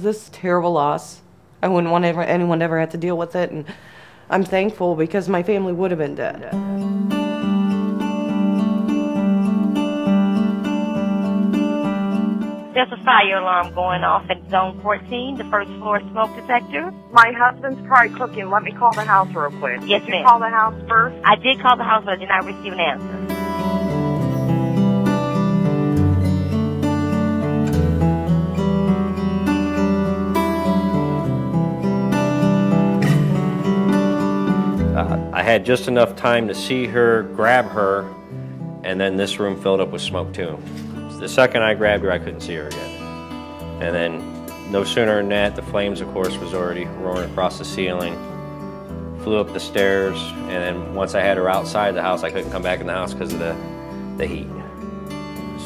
This terrible loss. I wouldn't want ever, anyone to ever have to deal with it, and I'm thankful because my family would have been dead. There's a fire alarm going off in zone 14, the first floor smoke detector. My husband's probably cooking. Let me call the house real quick. Yes, Did you ma'am. call the house first? I did call the house, but I did not receive an answer. Had just enough time to see her, grab her, and then this room filled up with smoke too. The second I grabbed her, I couldn't see her again. And then no sooner than that, the flames, of course, was already roaring across the ceiling. Flew up the stairs, and then once I had her outside the house, I couldn't come back in the house because of the, the heat.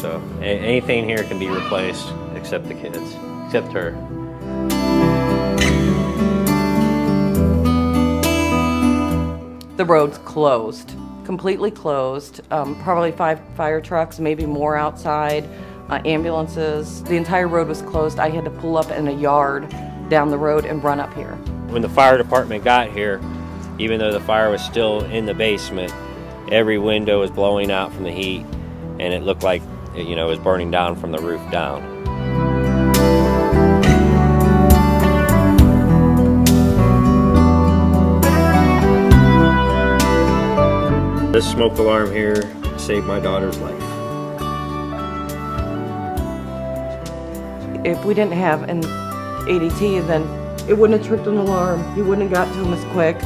So anything here can be replaced except the kids, except her. The road's closed, completely closed. Um, probably five fire trucks, maybe more outside, uh, ambulances. The entire road was closed. I had to pull up in a yard down the road and run up here. When the fire department got here, even though the fire was still in the basement, every window was blowing out from the heat, and it looked like you know it was burning down from the roof down. This smoke alarm here saved my daughter's life. If we didn't have an ADT, then it wouldn't have tripped an alarm. You wouldn't have got to them as quick.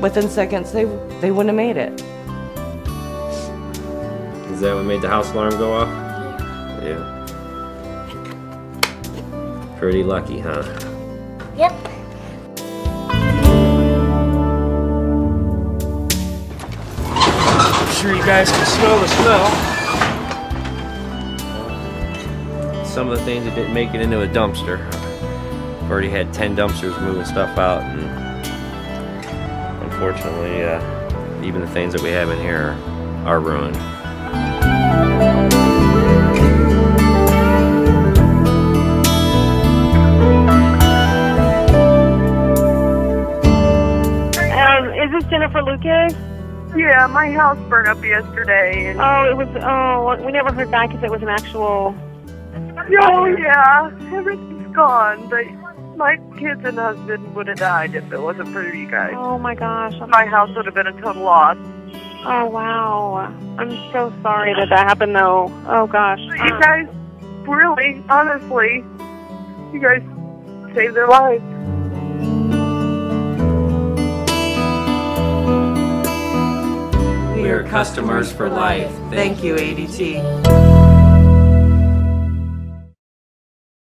Within seconds, they, they wouldn't have made it. Is that what made the house alarm go off? Yeah. Pretty lucky, huh? Yep. Sure you guys can smell the smell. Some of the things that didn't make it into a dumpster. I've already had 10 dumpsters moving stuff out, and unfortunately, uh, even the things that we have in here are ruined. Um, is this Jennifer Lucas? Yeah, my house burned up yesterday. And, Oh, it was. Oh, we never heard back if it was an actual. oh, yeah. Everything's gone. But my kids and husband would have died if it wasn't for you guys. Oh my gosh. My house would have been a total loss. Oh wow. I'm so sorry that that happened though. Oh gosh. You guys, really, honestly, you guys saved their lives. Customers for life. Thank you, ADT.